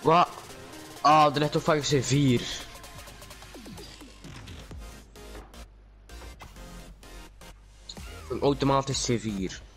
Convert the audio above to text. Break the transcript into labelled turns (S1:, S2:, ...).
S1: Wat? Ah, de ligt toch C4. Een automatisch C4.